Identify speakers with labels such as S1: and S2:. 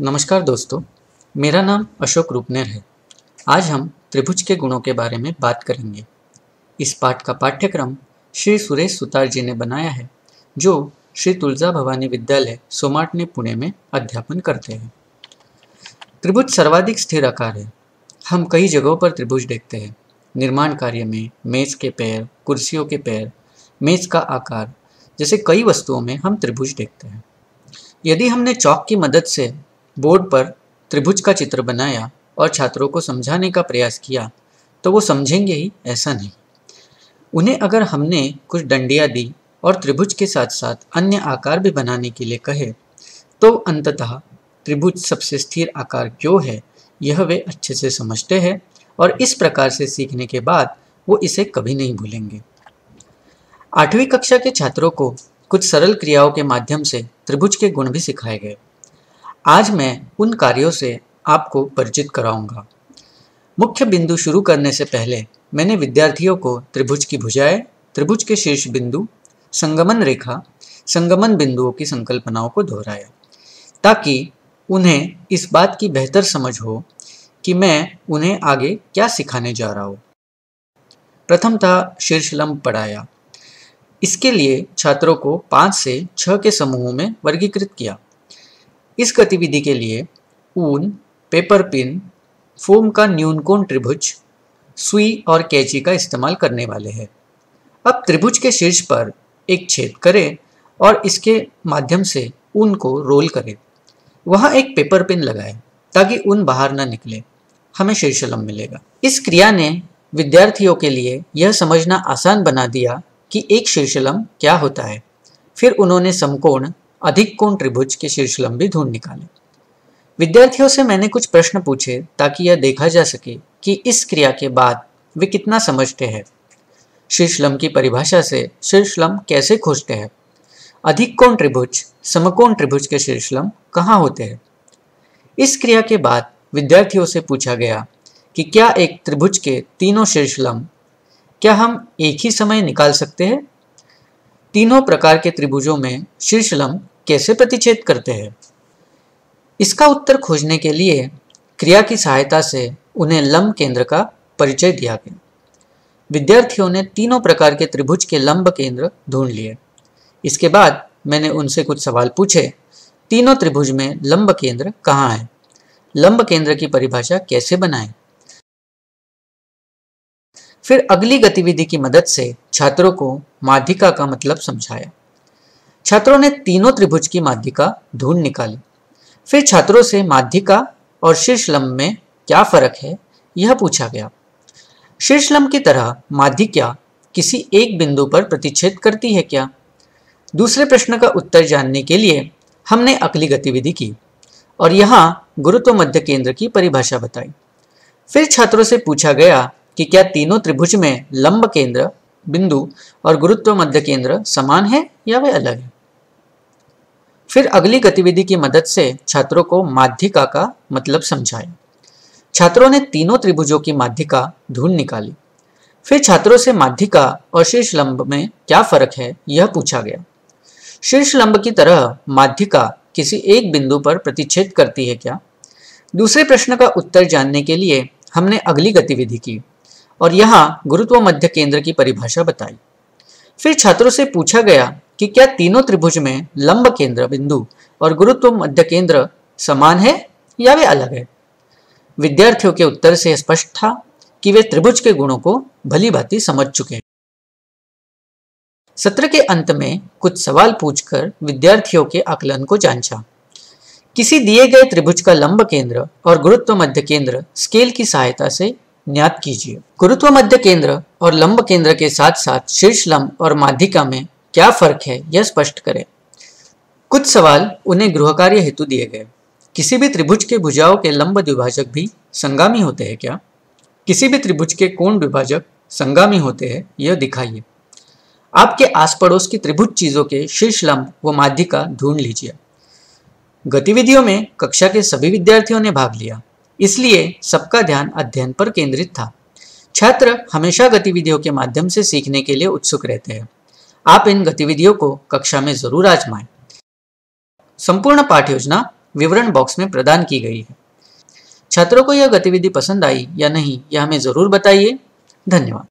S1: नमस्कार दोस्तों, मेरा नाम अशोक रूपनेर है। आज हम त्रिभुज के गुणों के बारे में बात करेंगे। इस पाठ का पाठ्यक्रम श्री सुरेश सुतार जी ने बनाया है, जो श्री तुलजा भवानी विद्यालय सोमाटने पुणे में अध्यापन करते हैं। त्रिभुज सर्वाधिक स्थिर आकार है। हम कई जगहों पर त्रिभुज देखते हैं। निर्माण कार्य में मेज के पैर, कुर्सियों के पैर, मेज का आकार, जैसे कई वस्तुओं में हम त्रिभुज देखते हैं। यदि हमने चौक की मदद से बोर्ड पर त्रिभुज का चित्र बनाया और छात्रों को समझाने का प्रयास किया तो वो समझेंगे ही ऐसा नहीं। उन्हें अगर हमने कुछ डंडियाँ दी और त्रिभुज के साथ साथ अन्य आकार भी बनाने के लिए कहे तो अंततः त्रिभुज सबसे स्थिर आकार क्यों है, यह वे अच्छे से समझते हैं और इस प्रकार से सीखने के बाद वो इसे कभी नहीं भूलेंगे। आठवीं कक्षा के छात्रों को कुछ सरल क्रियाओं के माध्यम से त्रिभुज के गुण भी सिखाए गए। आज मैं उन कार्यों से आपको परिचित कराऊँगा। मुख्य बिंदु शुरू करने से पहले मैंने विद्यार्थियों को त्रिभुज की भुजाएँ, त्रिभुज के शीर्ष बिंदु, संगमन रेखा, संगमन बिंदुओं की संकल्पनाओं को दोहराया, ताकि उन्हें इस बात की बेहतर समझ हो कि मैं उन्हें आगे क्या सिखाने जा रहा हूँ। प्रथम था शीर्षलंब पढ़ाया। इसके लिए छात्रों को पाँच से छः के समूहों में वर्गीकृत किया। इस गतिविधि के लिए ऊन पेपर पिन फोम का न्यूनकोण त्रिभुज, सुई और कैची का इस्तेमाल करने वाले हैं। अब त्रिभुज के शीर्ष पर एक छेद करें और इसके माध्यम से ऊन को रोल करें। वहाँ एक पेपर पिन लगाएँ ताकि ऊन बाहर ना निकले। हमें शीर्षलम मिलेगा। इस क्रिया ने विद्यार्थियों के लिए यह समझना आसान बना दिया कि एक शीर्षलम क्या होता है। फिर उन्होंने समकोण अधिक कोण त्रिभुज के शीर्ष लंबी ढूंढ निकाले। विद्यार्थियों से मैंने कुछ प्रश्न पूछे ताकि यह देखा जा सके कि इस क्रिया के बाद वे कितना समझते हैं। शीर्षलम की परिभाषा से शीर्षलम कैसे खोजते हैं? अधिक कोण त्रिभुज, समकोण त्रिभुज के शीर्षलम कहाँ होते हैं? इस क्रिया के बाद विद्यार्थियों से पूछा गया कि क्या एक त्रिभुज के तीनों शीर्षलम क्या हम एक ही समय निकाल सकते हैं? तीनों प्रकार के त्रिभुजों में शीर्षलम कैसे प्रतिच्छेद करते हैं? इसका उत्तर खोजने के लिए क्रिया की सहायता से उन्हें लंब केंद्र का परिचय दिया गया। विद्यार्थियों ने तीनों प्रकार के त्रिभुज के लंब केंद्र ढूंढ लिए। इसके बाद मैंने उनसे कुछ सवाल पूछे, तीनों त्रिभुज में लंब केंद्र कहाँ है? लंब केंद्र की परिभाषा कैसे बनाएँ? फिर अगली गतिविधि की मदद से छात्रों को माध्यिका का मतलब समझाया। छात्रों ने तीनों त्रिभुज की माध्यिका ढूंढ निकाली। फिर छात्रों से माध्यिका और शीर्षलंब में क्या फ़र्क है, यह पूछा गया। शीर्षलंब की तरह माध्यिका किसी एक बिंदु पर प्रतिच्छेद करती है क्या? दूसरे प्रश्न का उत्तर जानने के लिए हमने अगली गतिविधि की और यहाँ गुरुत्व मध्य केंद्र की परिभाषा बताई। फिर छात्रों से पूछा गया कि क्या तीनों त्रिभुज में लंब केंद्र, बिंदु और गुरुत्व मध्य केंद्र समान है या वे अलग है? फिर अगली गतिविधि की मदद से छात्रों को माध्यिका का मतलब समझाया छात्रों ने तीनों त्रिभुजों की माध्यिका ढूंढ निकाली। फिर छात्रों से माध्यिका और शीर्ष लंब में क्या फ़र्क है, यह पूछा गया। शीर्ष लंब की तरह माध्यिका किसी एक बिंदु पर प्रतिच्छेद करती है क्या? दूसरे प्रश्न का उत्तर जानने के लिए हमने अगली गतिविधि की और यहाँ गुरुत्व मध्य केंद्र की परिभाषा बताई। फिर छात्रों से पूछा गया कि क्या तीनों त्रिभुज में लंब केंद्र बिंदु और गुरुत्व मध्य केंद्र समान है या वे अलग है? विद्यार्थियों के उत्तर से स्पष्ट था कि वे त्रिभुज के गुणों को भली भांति समझ चुके हैं। सत्र के अंत में कुछ सवाल पूछकर विद्यार्थियों के आकलन को जांचा। किसी दिए गए त्रिभुज का लंब केंद्र और गुरुत्व मध्य केंद्र स्केल की सहायता से ज्ञात कीजिए। गुरुत्व मध्य केंद्र और लंब केंद्र के साथ साथ शीर्ष लंब और माध्यिका में क्या फ़र्क है यह स्पष्ट करें। कुछ सवाल उन्हें गृह कार्य हेतु दिए गए। किसी भी त्रिभुज के भुजाओं के लंब द्विभाजक भी संगामी होते हैं क्या? किसी भी त्रिभुज के कोण विभाजक संगामी होते हैं, यह दिखाइए। आपके आस पड़ोस की त्रिभुज चीज़ों के शीर्ष लंब व माध्यिका ढूंढ लीजिए। गतिविधियों में कक्षा के सभी विद्यार्थियों ने भाग लिया, इसलिए सबका ध्यान अध्ययन पर केंद्रित था। छात्र हमेशा गतिविधियों के माध्यम से सीखने के लिए उत्सुक रहते हैं। आप इन गतिविधियों को कक्षा में ज़रूर आजमाएँ। संपूर्ण पाठ योजना विवरण बॉक्स में प्रदान की गई है। छात्रों को यह गतिविधि पसंद आई या नहीं, यह हमें ज़रूर बताइए। धन्यवाद।